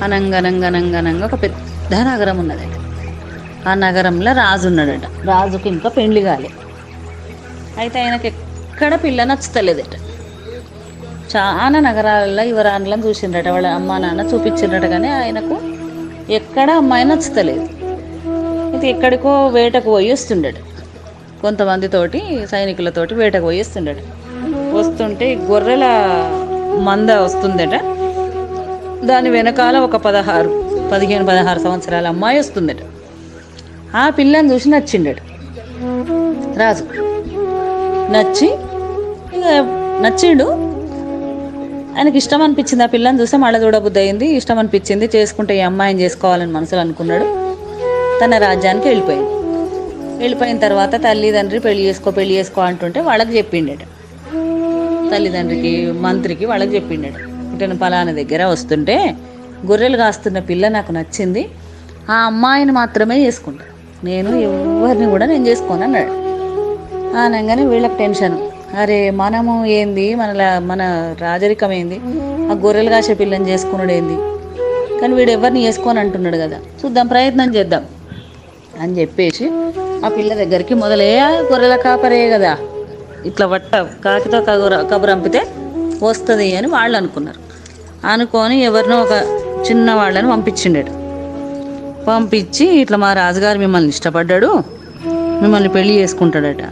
అనంగనంగనంగనంగా ఒక పెద్ద నగరం ఉన్నదట. ఆ నగరంలో రాజు ఉన్నాడట. రాజుకి ఇంకా పెండ్లి కాలే. అయితే ఆయనకి ఎక్కడ పిల్ల నచ్చుతలేదట. చాలా నగరాలలో యువరాన్లను చూసిండట వాళ్ళ అమ్మా నాన్న చూపించిండట కానీ ఆయనకు ఎక్కడ అమ్మాయి నచ్చుతలేదు. అయితే ఎక్కడికో వేటకు పోయి వస్తుండడు కొంతమందితోటి సైనికులతోటి వేటకు పోయి వస్తుండడు వస్తుంటే గొర్రెల మంద వస్తుందట. దాని వెనకాల ఒక పదహారు పదిహేను పదహారు సంవత్సరాల అమ్మాయి వస్తుందట. ఆ పిల్లని చూసి నచ్చిండట. రాజు నచ్చి ఇక నచ్చిండు? ఆయనకి ఇష్టం అనిపించింది ఆ పిల్లని చూస్తే మళ్ళీ చూడబుద్ధి అయింది ఇష్టం అనిపించింది చేసుకుంటే ఈ అమ్మాయిని చేసుకోవాలని మనసులో అనుకున్నాడు. తన రాజ్యానికి వెళ్ళిపోయింది. వెళ్ళిపోయిన తర్వాత తల్లిదండ్రి పెళ్ళి చేసుకో పెళ్ళి చేసుకో అంటుంటే వాళ్ళకి చెప్పిండట. తల్లిదండ్రికి మంత్రికి వాళ్ళకి చెప్పిండట. ఇతను పలానా దగ్గర వస్తుంటే గొర్రెలు కాస్తున్న పిల్ల నాకు నచ్చింది. ఆ అమ్మాయిని మాత్రమే చేసుకుంటా. నేను ఎవరిని కూడా నేను చేసుకోను అన్నాడు. అనగానే వీళ్ళకి టెన్షన్. అరే మనము ఏంది? మన మన రాజరికం ఏంది? ఆ గొర్రెలు కాసే పిల్లని చేసుకున్నాడు ఏంది? కానీ వీడు ఎవరిని చేసుకొని అంటున్నాడు కదా. చూద్దాం ప్రయత్నం చేద్దాం అని చెప్పేసి ఆ పిల్ల దగ్గరికి మొదలే గొర్రెల కాపరే కదా. ఇట్లా వట్ట కాకితో కబుర కబురు అంపితే వస్తుంది అని వాళ్ళు అనుకున్నారు. అనుకొని ఎవరినో ఒక చిన్న వాళ్ళని పంపించిండాడు. పంపించి ఇట్లా మా రాజుగారు మిమ్మల్ని ఇష్టపడ్డాడు మిమ్మల్ని పెళ్ళి చేసుకుంటాడట.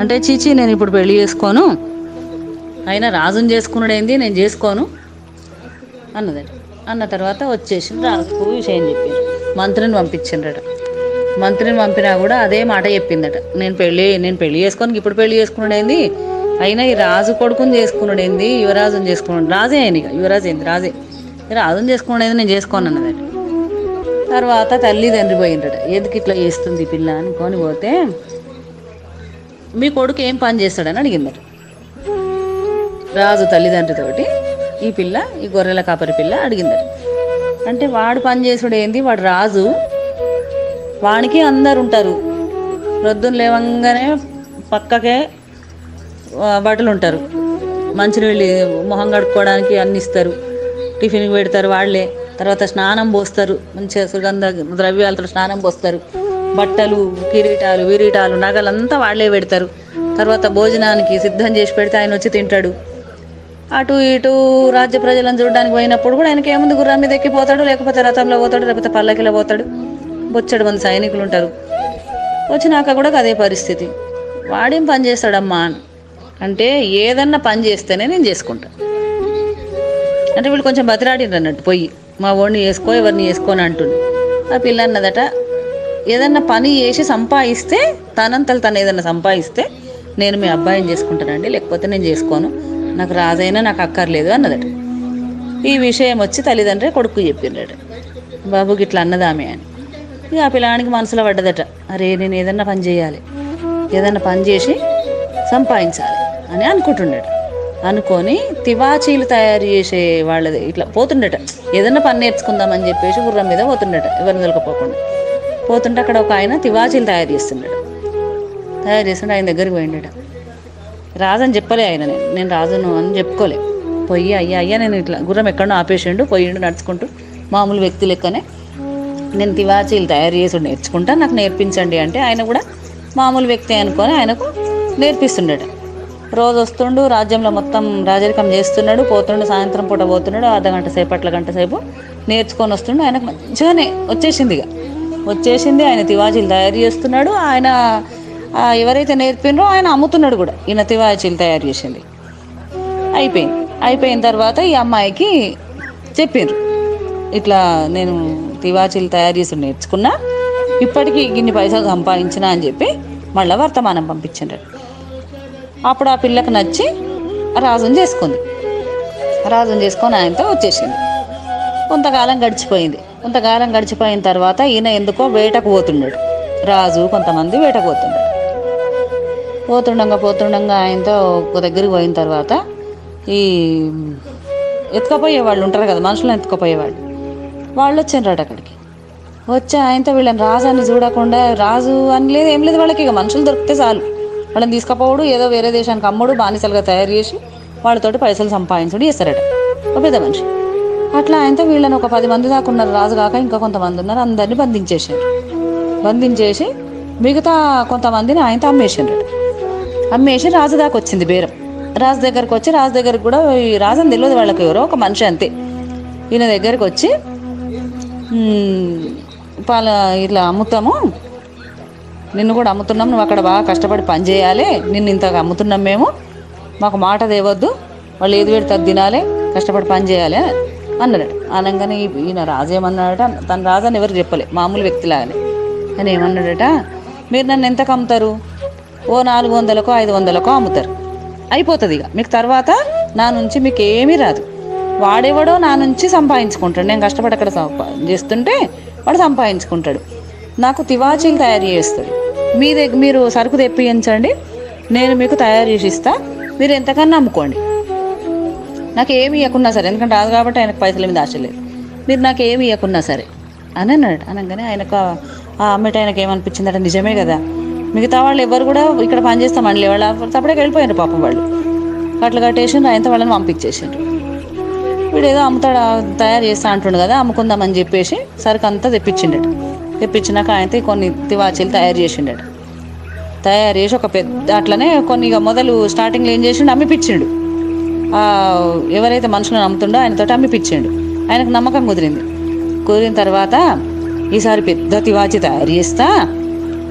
అంటే చీచి నేను ఇప్పుడు పెళ్ళి చేసుకోను. అయినా రాజుని చేసుకున్నాడు ఏంది నేను చేసుకోను అన్నదట అన్న తర్వాత వచ్చేసి రాజుకు విషయం చెప్పింది మంత్రిని పంపించిండట మంత్రిని పంపినా కూడా అదే మాట చెప్పిందట. నేను పెళ్ళి నేను పెళ్ళి చేసుకొని ఇప్పుడు పెళ్ళి చేసుకున్నాడు ఏంది అయినా ఈ రాజు కొడుకుని చేసుకున్నాడు ఏంది? యువరాజుని చేసుకున్నాడు. రాజే ఆయన ఇక. యువరాజు ఏంది? రాజే. ఈ రాజుని చేసుకున్నాడు ఏంది? నేను చేసుకోను అన్నదట తర్వాత తల్లి తండ్రి పోయిండట ఎందుకు ఇట్లా చేస్తుంది ఈ పిల్ల అనుకొని పోతే మీ కొడుకు ఏం పని చేస్తాడని అడిగిందట. రాజు తల్లిదండ్రితోటి ఈ పిల్ల ఈ గొర్రెల కాపరి పిల్ల అడిగిందట. అంటే వాడు పని చేసుడు ఏంది? వాడు రాజు. వానికి అందరు ఉంటారు. ప్రొద్దున లేవంగానే పక్కకే బట్టలు ఉంటారు. మంచినీళ్ళు మొహం కడుక్కోవడానికి అన్ని ఇస్తారు. టిఫిన్కి పెడతారు వాళ్ళే. తర్వాత స్నానం పోస్తారు. మంచిగా సుగంధ ద్రవ్యాలతో స్నానం పోస్తారు. బట్టలు కిరీటాలు విరీటాలు నగలంతా వాళ్ళే పెడతారు. తర్వాత భోజనానికి సిద్ధం చేసి పెడితే ఆయన వచ్చి తింటాడు. అటు ఇటు రాజ్య ప్రజలను చూడడానికి పోయినప్పుడు కూడా ఆయనకి ఏముంది? గుర్రం మీద ఎక్కిపోతాడు లేకపోతే రథంలో పోతాడు లేకపోతే పల్లకిలో పోతాడు. బొచ్చడు మంది సైనికులు ఉంటారు. వచ్చినాక కూడా అదే పరిస్థితి. వాడేం పని చేస్తాడమ్మా? అని అంటే ఏదన్నా పని చేస్తేనే నేను చేసుకుంటా. అంటే వీళ్ళు కొంచెం బతిరాడిండ్రు అన్నట్టు పోయి మా ఓడిని వేసుకో ఎవరిని వేసుకొని అంటుండు. ఆ పిల్ల అన్నదట ఏదన్నా పని చేసి సంపాదిస్తే తనంతలు తను ఏదన్నా సంపాదిస్తే నేను మీ అబ్బాయిని చేసుకుంటానండి లేకపోతే నేను చేసుకోను. నాకు రాజైనా నాకు అక్కర్లేదు అన్నదట. ఈ విషయం వచ్చి తల్లిదండ్రి కొడుకు చెప్పిండట బాబుకి ఇట్లా అన్నదామే అని. ఇక ఆ పిల్లానికి మనసులో పడ్డదట అరే నేను ఏదన్నా పని చేయాలి. ఏదన్నా పని చేసి సంపాదించాలి. అని అనుకుంటుండట. అనుకొని తివాచీలు తయారు చేసే వాళ్ళది ఇట్లా పోతుండట. ఏదైనా పని నేర్చుకుందామని చెప్పేసి గుర్రం మీద పోతుండట ఎవరిని దొరకపోకుండా పోతుంటే అక్కడ ఒక ఆయన తివాచీలు తయారు చేస్తుండట. తయారు చేస్తుంటే ఆయన దగ్గరికి పోయిండట. రాజని చెప్పలే ఆయన నేను. నేను రాజును అని చెప్పుకోలే. పోయి అయ్యా అయ్యా నేను ఇట్లా గుర్రం ఎక్కడో ఆపేసిండు పోయిండు నడుచుకుంటూ. మామూలు వ్యక్తి లెక్కనే నేను తివాచీలు తయారు చేసి నేర్చుకుంటా నాకు నేర్పించండి అంటే ఆయన కూడా మామూలు వ్యక్తి అనుకొని ఆయనకు నేర్పిస్తుండట. రోజు వస్తుండు రాజ్యంలో మొత్తం రాజరికం చేస్తున్నాడు పోతుండు సాయంత్రం పూట పోతున్నాడు అర్ధగంట సేపు అట్ల గంట సేపు నేర్చుకొని వస్తుండు. ఆయనకు మంచిగానే వచ్చేసింది ఇక. వచ్చేసింది ఆయన తివాచీలు తయారు చేస్తున్నాడు. ఆయన ఎవరైతే నేర్పిండ్రో ఆయన అమ్ముతున్నాడు కూడా. ఈయన తివాచీలు తయారు చేసింది. అయిపోయింది. అయిపోయిన తర్వాత ఈ అమ్మాయికి చెప్పిండ్రు ఇట్లా నేను తివాచీలు తయారు చేసి నేర్చుకున్నా ఇప్పటికీ ఇన్ని పైసలు సంపాదించిన అని చెప్పి మళ్ళీ వర్తమానం పంపించిండ్రు. అప్పుడు ఆ పిల్లకి నచ్చి రాజుని చేసుకుంది. రాజుని చేసుకొని ఆయనతో వచ్చేసింది. కొంతకాలం గడిచిపోయింది. కొంతకాలం గడిచిపోయిన తర్వాత ఈయన ఎందుకో వేటకు పోతున్నాడు. రాజు కొంతమంది వేటకు పోతున్నాడు. పోతుండగా పోతుండగా ఆయనతో ఒక దగ్గరికి పోయిన తర్వాత ఈ ఎత్తుకపోయే వాళ్ళు ఉంటారు కదా మనుషులను ఎత్తుకపోయేవాళ్ళు. వాళ్ళు వచ్చిండ్రట అక్కడికి. వచ్చి ఆయనతో వీళ్ళని రాజు అని చూడకుండా రాజు అని లేదు ఏం లేదు వాళ్ళకి ఇక మనుషులు దొరికితే చాలు. వాళ్ళని తీసుకపోవడు ఏదో వేరే దేశానికి అమ్ముడు బానిసలుగా తయారు చేసి వాళ్ళతోటి పైసలు సంపాదించుడు చేస్తారట. ఒక పెద్ద మనిషి. అట్లా ఆయనతో వీళ్ళని ఒక పది మంది దాకా ఉన్నారు రాజు కాక ఇంకా కొంతమంది ఉన్నారు అందరినీ బంధించేసారు బంధించేసి మిగతా కొంతమందిని ఆయనతో అమ్మేసిండ్రు అమ్మేసి రాజు దాకా వచ్చింది బేరం. రాజు దగ్గరకు వచ్చి రాజు దగ్గరకు కూడా ఈ రాజు అని తెలియదు వాళ్ళకి ఎవరో ఒక మనిషి అంతే. ఈయన దగ్గరికి వచ్చి పాల ఇట్లా అమ్ముతాము నిన్ను కూడా అమ్ముతున్నాం నువ్వు అక్కడ బాగా కష్టపడి పని చేయాలి. నిన్ను ఇంతగా అమ్ముతున్నాం మేము. మాకు మాట దేవద్దు వాళ్ళు ఏది పెడితే అది తినాలి కష్టపడి పని చేయాలి అని అన్నాడు అనగానే ఈయన రాజేమన్నాడట తన రాజాని అని ఎవరు చెప్పలే మామూలు వ్యక్తిలాగానే. అని ఏమన్నాడట? మీరు నన్ను ఎంతకు అమ్ముతారు? ఓ నాలుగు వందలకో ఐదు వందలకో అమ్ముతారు. అయిపోతుంది ఇక. మీకు తర్వాత నా నుంచి మీకు ఏమీ రాదు. వాడెవడో నా నుంచి సంపాదించుకుంటాడు. నేను కష్టపడి అక్కడ సంపా- చేస్తుంటే వాడు సంపాదించుకుంటాడు. నాకు తివాచీలు తయారు చేస్తాడు. మీ దగ్గర మీరు సరుకు తెప్పించండి. నేను మీకు తయారు చేసి ఇస్తా. మీరు ఎంతకన్నా అమ్ముకోండి. నాకు ఏమి ఇవ్వకున్నా సరే ఎందుకంటే రాదు కాబట్టి ఆయనకు పైసల మీద ఆశ లేదు. మీరు నాకు ఏమి ఇవ్వకున్నా సరే అని అన్నాడు అనగానే ఆయనకు ఆ- అమ్మటి ఆయనకు ఏమనిపించిందట నిజమే కదా. మిగతా వాళ్ళు ఎవరు కూడా ఇక్కడ పని చేస్తామని వాళ్ళు అప్పుడే వెళ్ళిపోయారు పాపం వాళ్ళు. కట్లు కట్టేసిండ్రు ఆయనతో వాళ్ళని పంపించేసిండ్రు వీడు ఏదో అమ్ముతాడు తయారు చేస్తా అంటుండు కదా అమ్ముకుందామని చెప్పేసి సరుకు అంతా తెప్పించిండట. తెప్పించినాక ఆయనతో కొన్ని తివాచీలు తయారు చేసిండట. తయారు చేసి ఒక పెద్ద అట్లనే కొన్ని ఇక మొదలు స్టార్టింగ్లో ఏం చేసిండు? అమ్మిపించిండు ఎవరైతే మనుషులను నమ్ముతుండో ఆయనతోటి అమ్మిపించిండు ఆయనకు నమ్మకం కుదిరింది. కుదిరిన తర్వాత ఈసారి పెద్ద తివాచి తయారు చేస్తా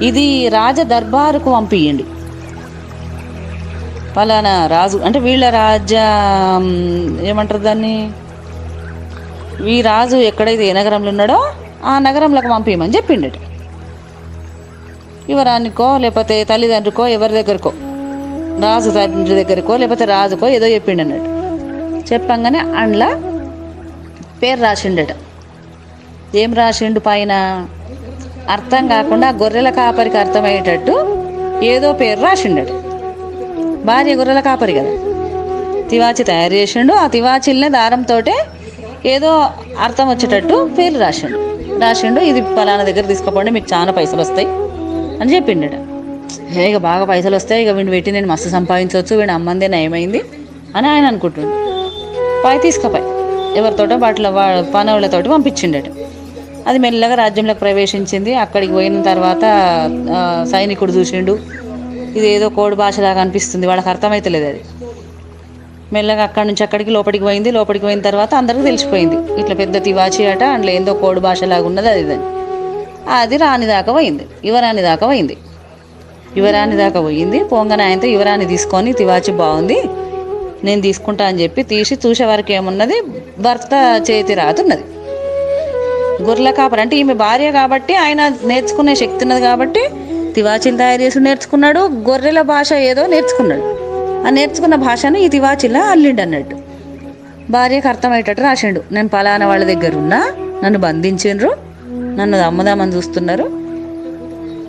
ఇది రాజ దర్బారుకు పంపియండి పలానా రాజు అంటే వీళ్ళ రాజ్య ఏమంటారు దాన్ని? ఈ రాజు ఎక్కడైతే ఏ నగరంలో ఉన్నాడో ఆ నగరంలోకి పంపించమని చెప్పిండట. యువరానికో లేకపోతే తల్లిదండ్రుకో ఎవరి దగ్గరకో రాజు తండ్రి దగ్గరకో లేకపోతే రాజుకో ఏదో చెప్పిండు అన్నట్టు చెప్పంగానే అండ్ల పేరు రాసిండట. ఏం రాసిండు పైన? అర్థం కాకుండా గొర్రెల కాపరికి అర్థమయ్యేటట్టు ఏదో పేరు రాసిండట. భార్య గొర్రెల కాపరి కదా. తివాచి తయారు చేసిండు. ఆ తివాచిల్నే దారంతో ఏదో అర్థం వచ్చేటట్టు పేర్లు రాసిండు. రాసిండు ఇది ఫలానా దగ్గర తీసుకోపోండి మీకు చాలా పైసలు వస్తాయి అని చెప్పిండట ఇక బాగా పైసలు వస్తాయి ఇక వీడిని పెట్టి నేను మస్తు సంపాదించవచ్చు వీడి అమ్మందే నయమైంది అని ఆయన అనుకుంటుండు. పై తీసుకుపోయి ఎవరితోటో వాటిలో పనవులతోటి పంపించిండట. అది మెల్లగా రాజ్యంలోకి ప్రవేశించింది. అక్కడికి పోయిన తర్వాత సైనికుడు చూసిండు ఇది ఏదో కోడి భాషలాగా అనిపిస్తుంది వాళ్ళకి అర్థమైతలేదు అది. మెల్లగా అక్కడి నుంచి అక్కడికి లోపలికి పోయింది లోపలికి పోయిన తర్వాత అందరికీ తెలిసిపోయింది. ఇట్లా పెద్ద తివాచి అట అందులో ఏందో కోడి భాషలాగా ఉన్నది అది ఇదని. అది రాని దాకా పోయింది యువరాణి దాకా పోయింది. యువరాణి దాకా పోయింది పొంగన ఆయనతో యువరాణి తీసుకొని తివాచి బాగుంది నేను తీసుకుంటా అని చెప్పి తీసి చూసే వరకు ఏమున్నది భర్త చేతి రాతున్నది. గొర్రెల కాపరి అంటే ఈమె భార్య కాబట్టి ఆయన నేర్చుకునే శక్తి ఉన్నది కాబట్టి తివాచిని తయారు చేసి నేర్చుకున్నాడు గొర్రెల భాష ఏదో నేర్చుకున్నాడు. నేర్చుకున్న భాషను ఈ తివాచీలా అల్లిండు అన్నట్టు. భార్యకు అర్థమయ్యేటట్టు రాసిండు. నేను పలానా వాళ్ళ దగ్గర ఉన్నా నన్ను బంధించిండ్రు నన్ను అమ్ముదామని చూస్తున్నారు.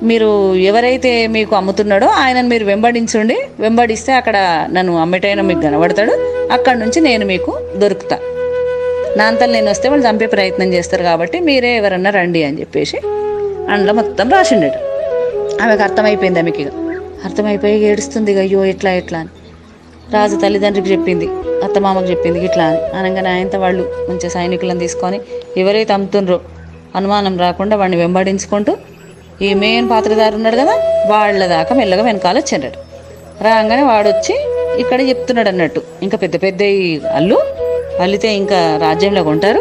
మీరు ఎవరైతే మీకు అమ్ముతున్నాడో ఆయనను మీరు వెంబడించండి. వెంబడిస్తే అక్కడ నన్ను అమ్మటైన మీకు కనబడతాడు. అక్కడి నుంచి నేను మీకు దొరుకుతా. నా అంతలు నేను వస్తే వాళ్ళు చంపే ప్రయత్నం చేస్తారు కాబట్టి మీరే ఎవరన్నా రండి అని చెప్పేసి అందులో మొత్తం రాసిండట. ఆమెకు అర్థమైపోయింది ఆమెకి ఇక అర్థమైపోయి ఏడుస్తుంది ఇక అయ్యో ఎట్లా ఎట్లా అని. రాజు తల్లిదండ్రికి చెప్పింది అత్తమామకు చెప్పింది ఇట్లా అని. అనగానే ఆయనతో వాళ్ళు మంచి సైనికులను తీసుకొని ఎవరైతే అమ్ముతుండ్రో అనుమానం రాకుండా వాడిని వెంబడించుకుంటూ ఈ మెయిన్ పాత్రదారు ఉన్నాడు కదా వాళ్ళ దాకా మెల్లగా వెనకాల వచ్చిండడు రాగానే వాడు వచ్చి ఇక్కడ చెప్తున్నాడు అన్నట్టు. ఇంకా పెద్ద పెద్ద అల్లు అల్లితే ఇంకా రాజ్యంలో ఉంటారు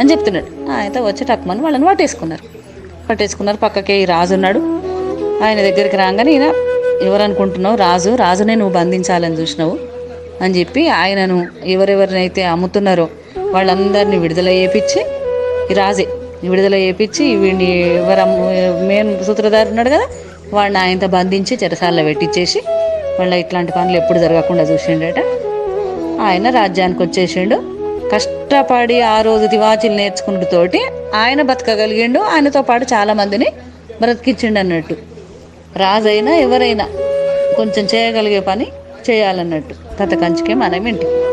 అని చెప్తున్నాడు. ఆయనతో వచ్చి టక్మని వాళ్ళని పట్టేసుకున్నారు. పట్టేసుకున్నారు పక్కకే ఈ రాజు ఉన్నాడు. ఆయన దగ్గరికి రాగానే ఈయన ఎవరనుకుంటున్నావు? రాజు. రాజునే నువ్వు బంధించాలని చూసినావు అని చెప్పి ఆయనను ఎవరెవరినైతే అమ్ముతున్నారో వాళ్ళందరినీ విడుదల చేపించి రాజే విడుదల చేపించి వీడిని ఎవరు మెయిన్ సూత్రధారు ఉన్నాడు కదా వాడిని ఆయనతో బంధించి చెరసాల్లో పెట్టించేసి మళ్ళీ ఇట్లాంటి పనులు ఎప్పుడు జరగకుండా చూసిండట. ఆయన రాజ్యానికి వచ్చేసిండు. కష్టపడి ఆ రోజు తివాచీలు నేర్చుకున్నతోటి ఆయన బతకగలిగిండు. ఆయనతో పాటు చాలా మందిని బ్రతికించిండు అన్నట్టు. రాజైనా ఎవరైనా కొంచెం చేయగలిగే పని చేయాలన్నట్టు. తత కంచికే మనం ఇంటికి